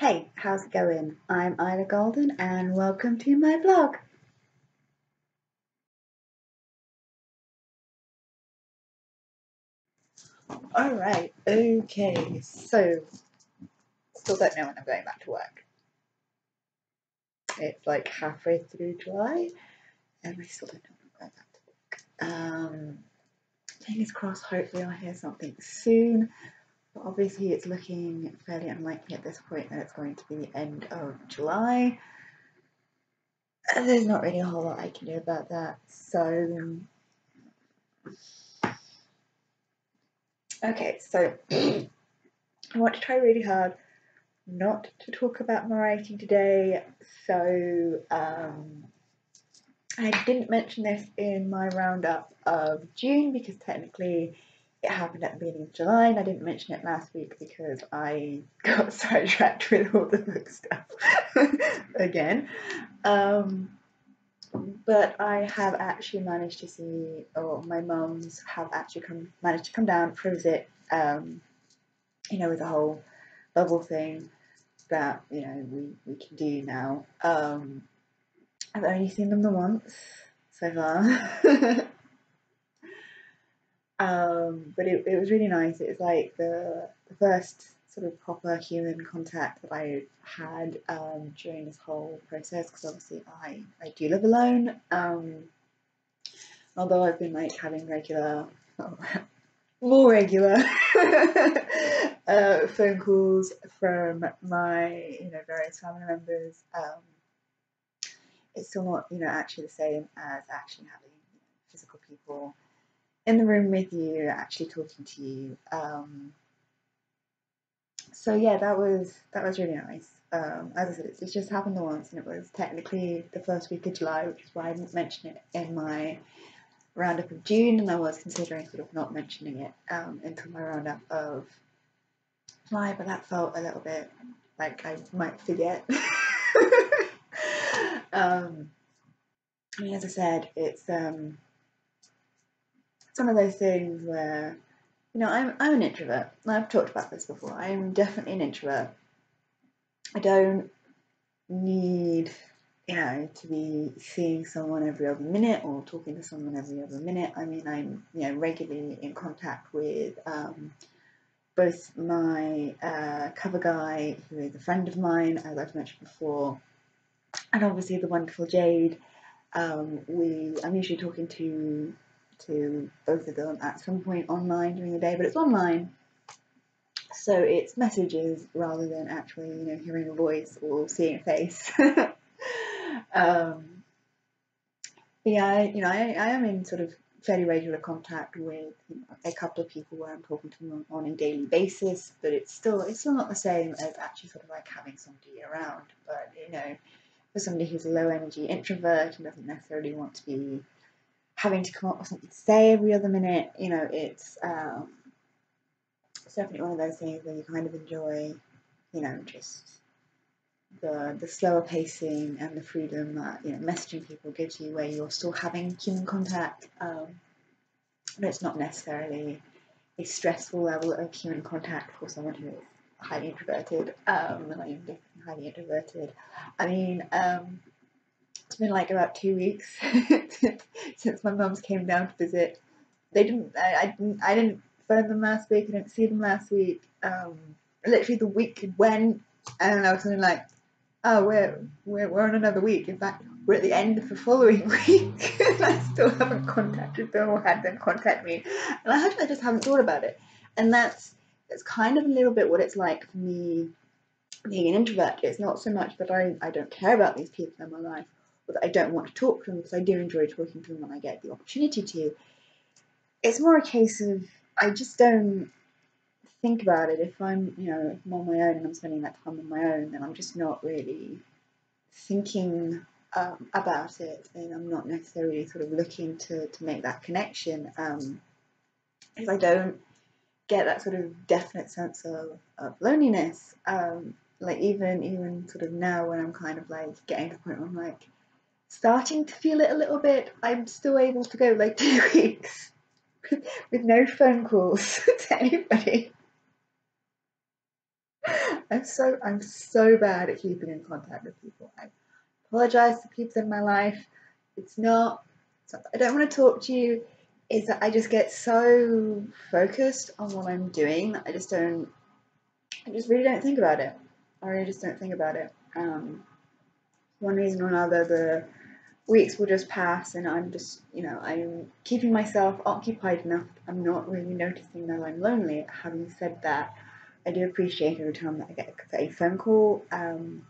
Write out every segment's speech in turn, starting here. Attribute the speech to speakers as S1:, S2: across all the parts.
S1: Hey, how's it going? I'm Ila Golden and welcome to my vlog. Alright, okay, so still don't know when I'm going back to work. It's like halfway through July and I still don't know when I'm going back to work. Um, fingers crossed, hopefully I'll hear something soon. But obviously it's looking fairly unlikely at this point that it's going to be the end of July. There's not really a whole lot I can do about that. So, okay, so I want to try really hard not to talk about my writing today. So, um, I didn't mention this in my roundup of June because technically it happened at the beginning of July, and I didn't mention it last week because I got sidetracked with all the book stuff again. Um, but I have actually managed to see, or my mums have actually come managed to come down for a visit. Um, you know, with the whole bubble thing that you know we we can do now. Um, I've only seen them the once so far. Um, but it, it was really nice. It was like the, the first sort of proper human contact that I had um, during this whole process because obviously I, I do live alone. Um, although I've been like having regular, more regular uh, phone calls from my you know various family members. Um, it's still not you know actually the same as actually having physical people in the room with you, actually talking to you. Um, so yeah, that was that was really nice. Um, as I said, it just happened once, and it was technically the first week of July, which is why I didn't mention it in my roundup of June, and I was considering sort of not mentioning it um, until my roundup of July, but that felt a little bit like I might forget. um, I mean, as I said, it's um, it's one of those things where, you know, I'm, I'm an introvert. I've talked about this before. I'm definitely an introvert. I don't need, you know, to be seeing someone every other minute or talking to someone every other minute. I mean, I'm, you know, regularly in contact with um, both my uh, cover guy, who is a friend of mine, as I've mentioned before, and obviously the wonderful Jade. Um, we, I'm usually talking to to both of them at some point online during the day, but it's online. So it's messages rather than actually, you know, hearing a voice or seeing a face. um, yeah, I, you know, I, I am in sort of fairly regular contact with you know, a couple of people where I'm talking to them on a daily basis, but it's still it's still not the same as actually sort of like having somebody around. But you know, for somebody who's a low energy introvert and doesn't necessarily want to be having to come up with something to say every other minute. You know, it's um, definitely one of those things where you kind of enjoy, you know, just the the slower pacing and the freedom that you know messaging people gives you, where you're still having human contact, um, but it's not necessarily a stressful level of human contact for someone who is highly introverted. Um, I'm highly introverted. I mean, um, it's been like about two weeks since my mums came down to visit. They didn't. I, I didn't. I didn't phone them last week. I didn't see them last week. Um, literally the week went, and I was something like, "Oh, we're we're we're on another week. In fact, we're at the end of the following week, and I still haven't contacted them or had them contact me. And I actually just haven't thought about it. And that's that's kind of a little bit what it's like for me being an introvert. It's not so much that I, I don't care about these people in my life but I don't want to talk to them because I do enjoy talking to them when I get the opportunity to. It's more a case of I just don't think about it. If I'm, you know, if I'm on my own and I'm spending that time on my own, then I'm just not really thinking um, about it, and I'm not necessarily sort of looking to to make that connection. Um, because I don't get that sort of definite sense of, of loneliness. Um, like even even sort of now when I'm kind of like getting to the point where I'm like, starting to feel it a little bit. I'm still able to go like two weeks with, no phone calls to anybody. I'm so I'm so bad at keeping in contact with people. I apologize to people in my life. It's not, it's not I don't want to talk to you. Is that I just get so focused on what I'm doing that I just don't. I just really don't think about it. I really just don't think about it. Um, one reason or another, the weeks will just pass, and I'm just, you know, I'm keeping myself occupied enough. I'm not really noticing that I'm lonely. Having said that, I do appreciate every time that I get a phone call. Um,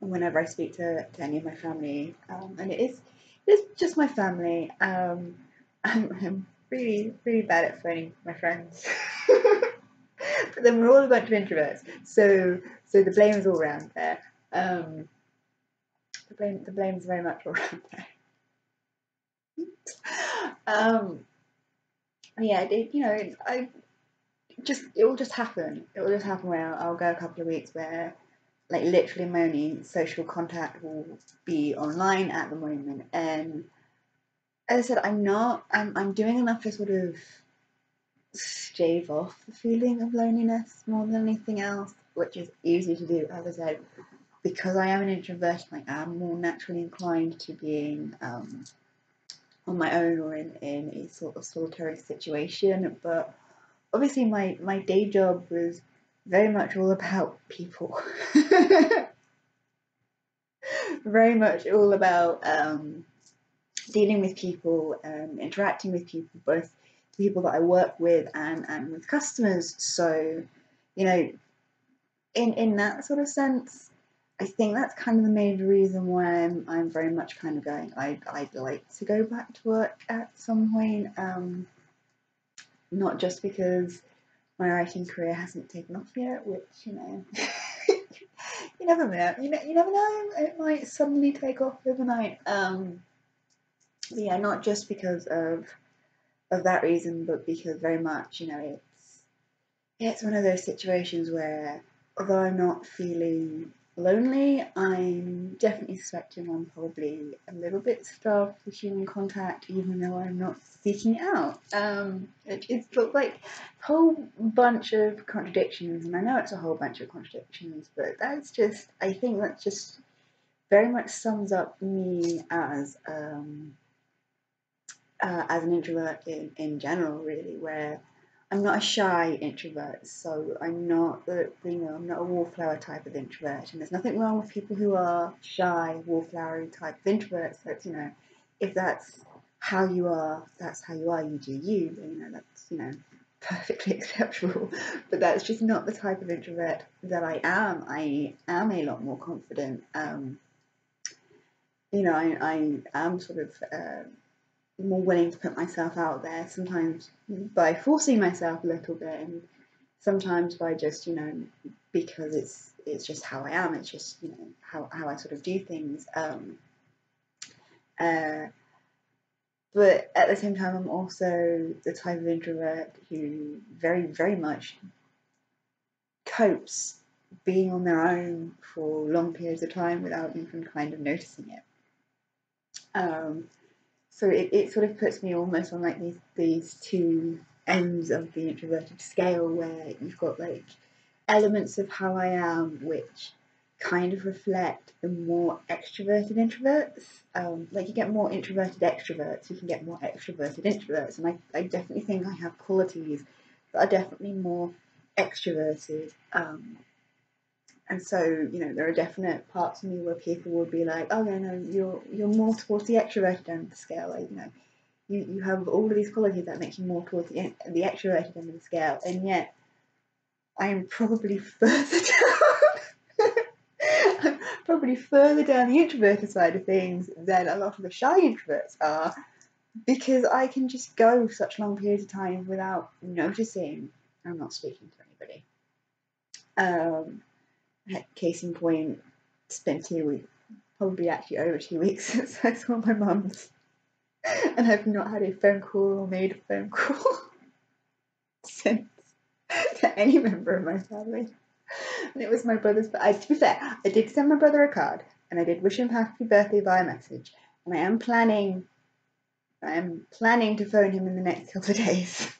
S1: whenever I speak to, to any of my family, um, and it is it is just my family. Um, I'm, I'm really really bad at phoning my friends, but then we're all a bunch of introverts, so so the blame is all around there. Um, the blame the blame is very much all around there. um, yeah, it, you know, I just it will just happen. It will just happen where I'll, I'll go a couple of weeks where like literally my only social contact will be online at the moment and as I said I'm not I'm, I'm doing enough to sort of stave off the feeling of loneliness more than anything else which is easy to do as I said because I am an introvert I am more naturally inclined to being um, on my own or in, in a sort of solitary situation but obviously my, my day job was very much all about people. very much all about um, dealing with people, um, interacting with people, both people that I work with and, and with customers. So, you know, in, in that sort of sense, I think that's kind of the main reason why I'm, I'm very much kind of going, I'd, I'd like to go back to work at some point. Um, not just because my writing career hasn't taken off yet, which you know, you never know. You you never know. It might suddenly take off overnight. Um, yeah, not just because of of that reason, but because very much, you know, it's it's one of those situations where although I'm not feeling lonely. I'm definitely suspecting I'm probably a little bit starved for human contact, even though I'm not seeking it out. Um, it, it's like a whole bunch of contradictions, and I know it's a whole bunch of contradictions, but that's just, I think that just very much sums up me as um, uh, as an introvert in, in general, really, where I'm not a shy introvert, so I'm not the you know I'm not a wallflower type of introvert, and there's nothing wrong with people who are shy, wallflowery type of introverts. That's you know, if that's how you are, that's how you are. You do you. You know that's you know perfectly acceptable. But that's just not the type of introvert that I am. I am a lot more confident. Um, you know, I, I am sort of. Uh, more willing to put myself out there sometimes by forcing myself a little bit and sometimes by just you know because it's it's just how I am it's just you know how, how I sort of do things um, uh, but at the same time I'm also the type of introvert who very very much copes being on their own for long periods of time without even kind of noticing it. Um, so it, it sort of puts me almost on like these these two ends of the introverted scale where you've got like elements of how I am which kind of reflect the more extroverted introverts. Um, like you get more introverted extroverts, you can get more extroverted introverts, and I, I definitely think I have qualities that are definitely more extroverted. Um, and so, you know, there are definite parts of me where people would be like, "Oh, yeah, no, you're you're more towards the extroverted end of the scale." Like, you know, you, you have all of these qualities that make you more towards the the extroverted end of the scale, and yet I am probably further down. I'm probably further down the introverted side of things than a lot of the shy introverts are, because I can just go such long periods of time without noticing I'm not speaking to anybody. Um, case in point, spent two weeks, probably actually over two weeks since I saw my mum's, and I've not had a phone call or made a phone call since to any member of my family. And it was my brother's. But I, to be fair, I did send my brother a card, and I did wish him happy birthday via message, and I am planning. I am planning to phone him in the next couple of days.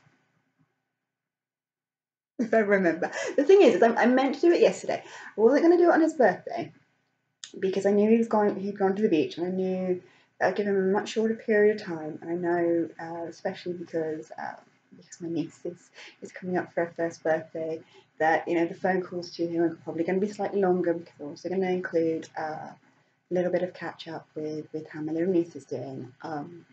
S1: if I remember. The thing is, is I, I meant to do it yesterday. I wasn't going to do it on his birthday because I knew he was going. He'd gone to the beach, and I knew that I'd give him a much shorter period of time. And I know, uh, especially because um, because my niece is is coming up for her first birthday, that you know the phone calls to him are probably going to be slightly longer because they're also going to include uh, a little bit of catch up with with how my little niece is doing. Um,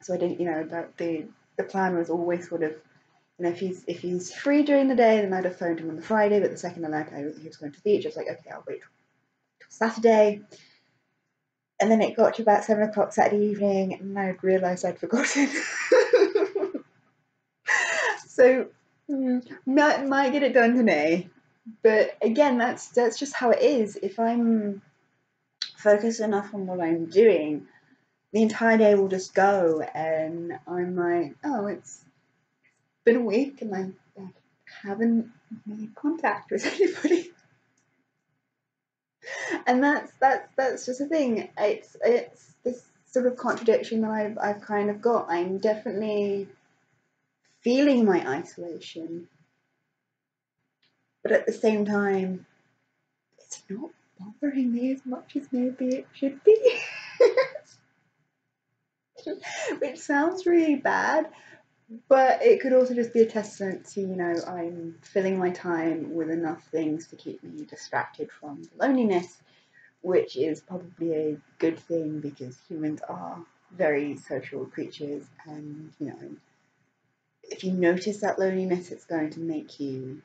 S1: so I didn't, you know, the the plan was always sort of know, if he's if he's free during the day, then I'd have phoned him on the Friday. But the second I learned he was going to the beach, I was like, okay, I'll wait till Saturday. And then it got to about seven o'clock Saturday evening, and I'd realised I'd forgotten. so mm, might might get it done today, but again, that's that's just how it is. If I'm focused enough on what I'm doing, the entire day will just go, and I'm like, oh, it's been awake and I, haven't made contact with anybody. and that's that's that's just a thing. It's it's this sort of contradiction that I've I've kind of got. I'm definitely feeling my isolation, but at the same time, it's not bothering me as much as maybe it should be. Which sounds really bad, but it could also just be a testament to, you know, I'm filling my time with enough things to keep me distracted from loneliness, which is probably a good thing because humans are very social creatures and, you know, if you notice that loneliness, it's going to make you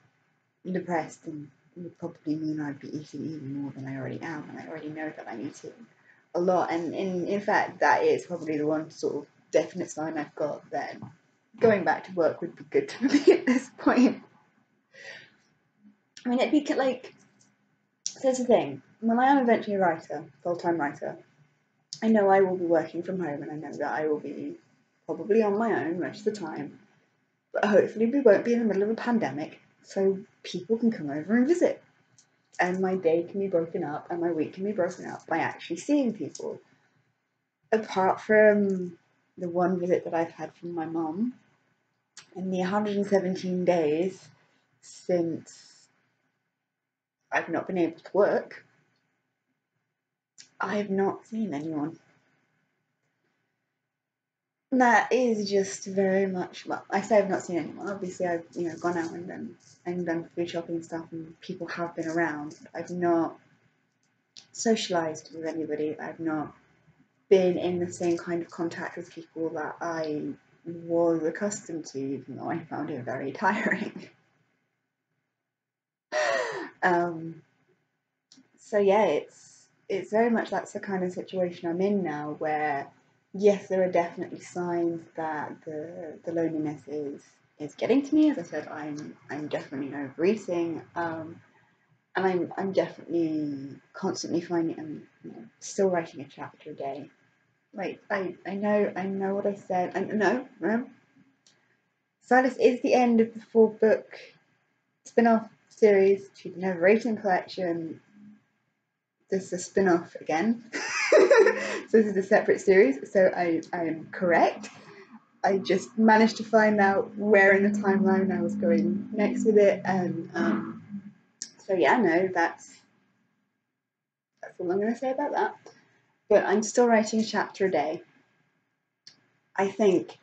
S1: depressed and would probably mean I'd be eating even more than I already am, and I already know that I'm eating a lot. And in, in fact, that is probably the one sort of definite sign I've got that going back to work would be good to me at this point. I mean, it'd be like, so here's the thing when I am eventually a writer, full time writer, I know I will be working from home and I know that I will be probably on my own most of the time. But hopefully, we won't be in the middle of a pandemic, so people can come over and visit. And my day can be broken up and my week can be broken up by actually seeing people. Apart from the one visit that I've had from my mum, in the 117 days since I've not been able to work, I have not seen anyone. That is just very much well. I say I've not seen anyone. Obviously, I've you know gone out and done and done food shopping and stuff, and people have been around. I've not socialized with anybody. I've not been in the same kind of contact with people that I was accustomed to, even though I found it very tiring. um, so yeah, it's it's very much that's the kind of situation I'm in now, where yes, there are definitely signs that the the loneliness is is getting to me. As I said, I'm I'm definitely overeating, um, and I'm I'm definitely constantly finding I'm you know, still writing a chapter a day Wait, I, I know I know what I said. I no, no. Silas is the end of the four book spin-off series to the Narrating Collection. This is a spin-off again. so this is a separate series, so I, I am correct. I just managed to find out where in the timeline I was going next with it, and um, so yeah, no, that's that's all I'm going to say about that but I'm still writing a chapter a day. I think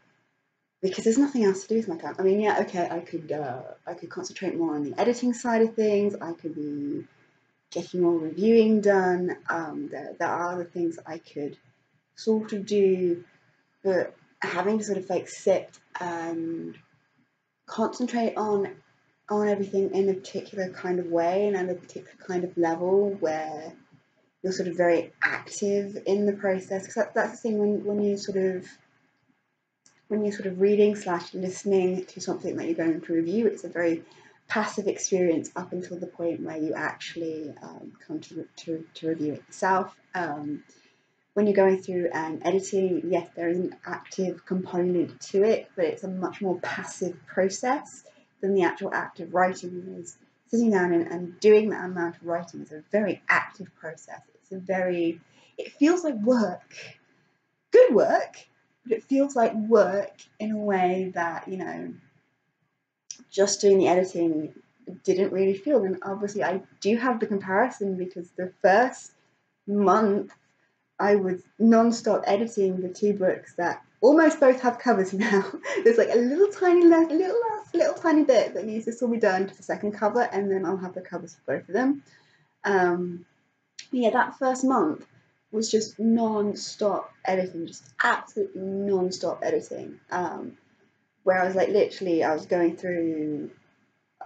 S1: because there's nothing else to do with my time. I mean, yeah, okay, I could uh, I could concentrate more on the editing side of things. I could be getting more reviewing done. Um, there, there are other things I could sort of do, but having to sort of like sit and concentrate on on everything in a particular kind of way and at a particular kind of level where you're sort of very active in the process. Because that, that's the thing when, when you sort of when you're sort of reading slash listening to something that you're going to review, it's a very passive experience up until the point where you actually um, come to, to, to review it yourself. Um, when you're going through and editing, yes, there is an active component to it, but it's a much more passive process than the actual act of writing is. Sitting down and, and doing that amount of writing is a very active process. It's a very, it feels like work. Good work, but it feels like work in a way that, you know, just doing the editing didn't really feel. And obviously, I do have the comparison because the first month I was non-stop editing the two books that almost both have covers now. There's like a little tiny little little tiny bit that needs this will be done to the second cover, and then I'll have the covers for both of them. Um, yeah, that first month was just non-stop editing, just absolutely non-stop editing. Um, where I was like literally, I was going through.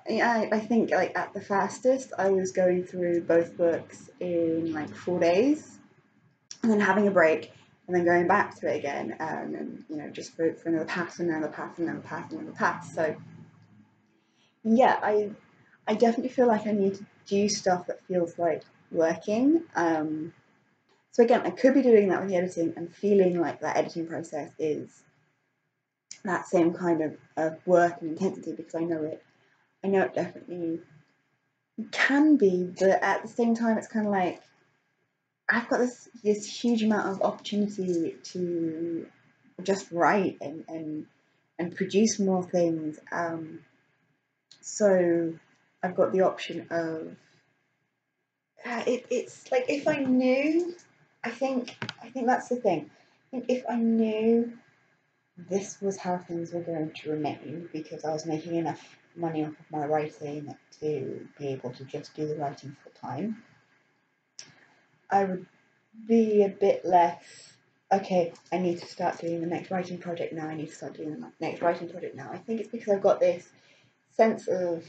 S1: I, I think like at the fastest, I was going through both books in like four days, and then having a break, and then going back to it again, um, and you know just for, for another and another pass and another and another pass. So yeah, I I definitely feel like I need to do stuff that feels like working. Um, so again, I could be doing that with the editing and feeling like that editing process is that same kind of, of work and intensity because I know it. I know it definitely can be, but at the same time, it's kind of like I've got this this huge amount of opportunity to just write and and and produce more things. Um, so I've got the option of uh, it, it's like if I knew, I think I think that's the thing. If I knew this was how things were going to remain because I was making enough money off of my writing to be able to just do the writing full time, I would be a bit less okay, I need to start doing the next writing project now, I need to start doing the next writing project now. I think it's because I've got this sense of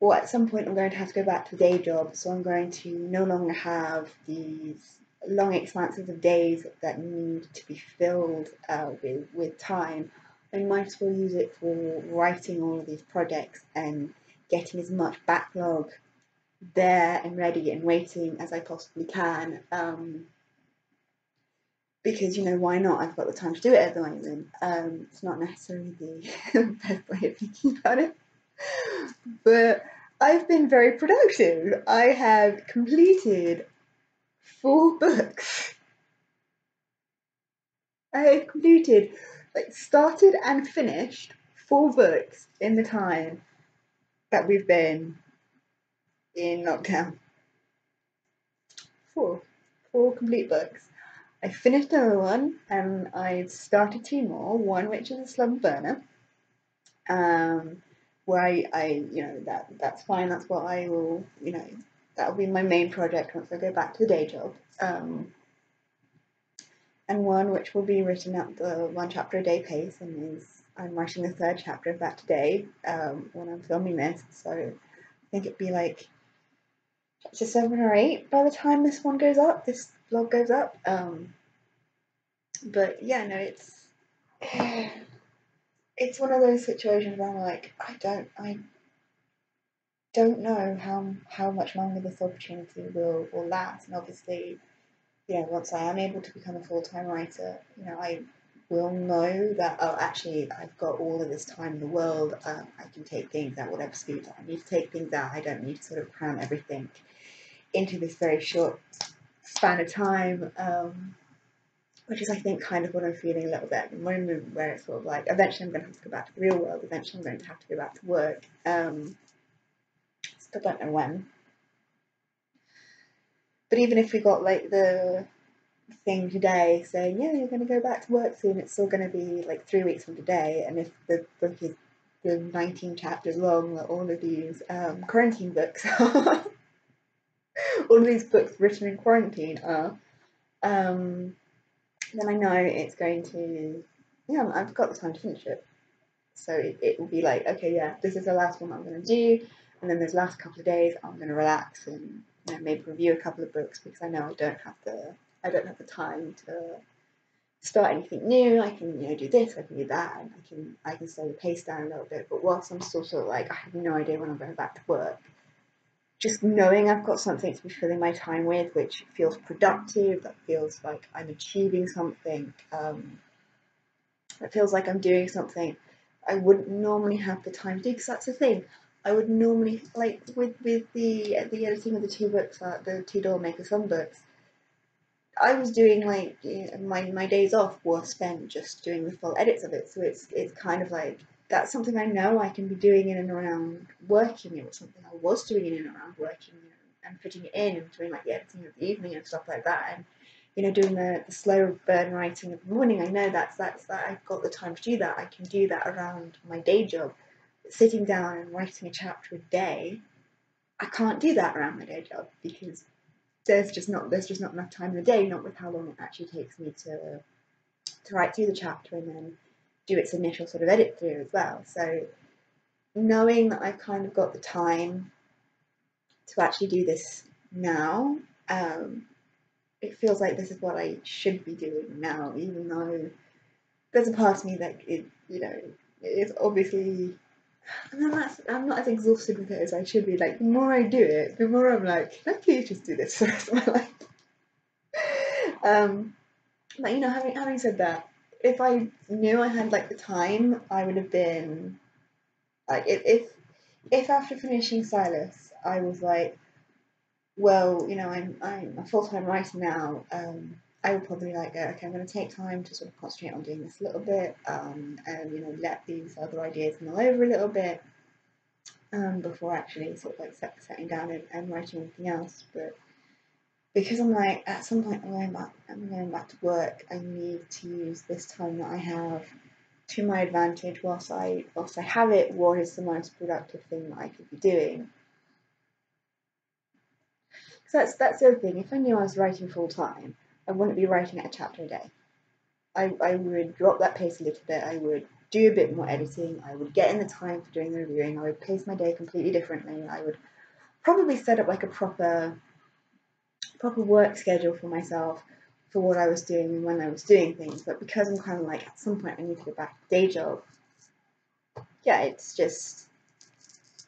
S1: well, at some point I'm going to have to go back to a day job, so I'm going to no longer have these long expanses of days that need to be filled uh, with, with time. I might as well use it for writing all of these projects and getting as much backlog there and ready and waiting as I possibly can. Um, because you know why not? I've got the time to do it at the moment. Um, it's not necessarily the best way of thinking about it, but I've been very productive. I have completed four books. I have completed, like, started and finished four books in the time that we've been in lockdown. Four. Four complete books. I finished another one and I've started two more. One which is a slum burner. Um, where I, I, you know, that that's fine. That's what I will, you know, that will be my main project once I go back to the day job. Um, and one which will be written at the one chapter a day pace, and is I'm writing the third chapter of that today um, when I'm filming this. So I think it'd be like chapter seven or eight by the time this one goes up. This vlog goes up. Um, but yeah, no, it's it's one of those situations where I'm like, I don't, I don't know how how much longer this opportunity will will last. And obviously, you know, once I am able to become a full time writer, you know, I will know that oh, actually, I've got all of this time in the world. Um, I can take things at whatever speed I need to take things out. I don't need to sort of cram everything into this very short span of time. Um, which is I think kind of what I'm feeling a little bit at the moment, where it's sort of like eventually I'm going to have to go back to the real world. Eventually I'm going to have to go back to work. Um, still don't know when. But even if we got like the thing today saying, yeah, you're going to go back to work soon, it's still going to be like three weeks from today. And if the book is the 19 chapters long, that all of these um, quarantine books are, all of these books written in quarantine are, um, then I know it's going to, yeah, I've got the time to finish it. So it, it will be like, okay, yeah, this is the last one I'm going to do, and then those last couple of days I'm going to relax and you know, maybe review a couple of books because I know I don't have the I don't have the time to start anything new. I can you know do this, I can do that, and I can I can slow the pace down a little bit. But whilst I'm sort of like I have no idea when I'm going back to work, just knowing I've got something to be filling my time with, which feels productive, that feels like I'm achieving something, um, it feels like I'm doing something I wouldn't normally have the time to do, because that's the thing. I would normally, like with, with the the editing of the two books, uh, the two Dollmaker Slum books, I was doing like you know, my, my days off were spent just doing the full edits of it, so it's it's kind of like that's something I know I can be doing in and around working. It was something I was doing in and around working, you know, and putting it in and doing like the editing of the evening and stuff like that. And you know, doing the, the slow burn writing of the morning, I know that's that's that I've got the time to do that. I can do that around my day job. Sitting down and writing a chapter a day, I can't do that around my day job because there's just not there's just not enough time in the day, not with how long it actually takes me to to write through the chapter and then do its initial sort of edit through as well. So knowing that I've kind of got the time to actually do this now, um, it feels like this is what I should be doing now, even though there's a part of me that it, you know, it's obviously. And then that's, I'm not as exhausted with it as I should be. Like, the more I do it, the more I'm like, can I please just do this for the rest of my life? um, but, you know, having, having said that, if I knew I had like the time, I would have been like if if, after finishing Silas, I was like, well, you know, I'm I'm a full time writer now. Um, I would probably like go, okay, I'm going to take time to sort of concentrate on doing this a little bit, um, and you know, let these other ideas mull over a little bit, um, before actually sort of like set, setting down and, and writing anything else. But because I'm like at some point oh, I'm going back I'm going back to work, I need to use this time that I have to my advantage whilst I whilst I have it, what is the most productive thing that I could be doing? So that's that's the other thing. If I knew I was writing full time, I wouldn't be writing a chapter a day. I, I would drop that pace a little bit, I would do a bit more editing, I would get in the time for doing the reviewing, I would pace my day completely differently, I would probably set up like a proper proper work schedule for myself for what I was doing and when I was doing things. But because I'm kind of like at some point I need to go back to day job, yeah, it's just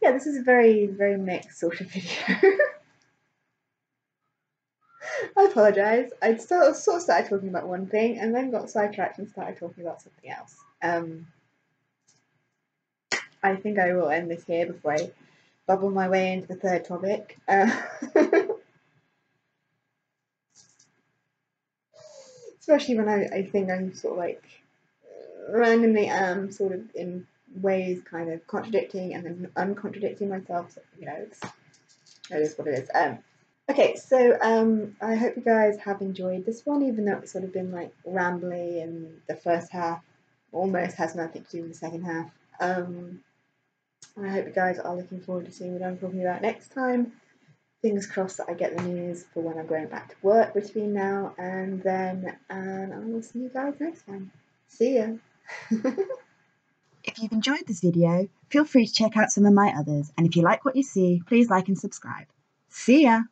S1: yeah, this is a very very mixed sort of video. I apologise. I sort of, sort of started talking about one thing and then got sidetracked and started talking about something else. Um, I think I will end this here before I bubble my way into the third topic. Uh, especially when I, I think I'm sort of like randomly am sort of in ways kind of contradicting and then uncontradicting myself. So, you know, it's, it is what it is. Um, okay, so um, I hope you guys have enjoyed this one, even though it's sort of been like rambly and the first half almost has nothing to do with the second half. Um, I hope you guys are looking forward to seeing what I'm talking about next time fingers crossed that I get the news for when I'm going back to work between now and then, and I will see you guys next time. See ya!
S2: if you've enjoyed this video, feel free to check out some of my others, and if you like what you see, please like and subscribe. See ya!